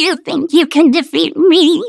You think you can defeat me?